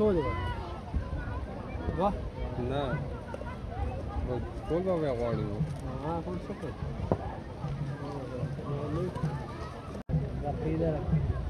passou ali, Não. Vou quando alguém agora ali, Ah, aconteceu o quê? Já peguei dela aqui.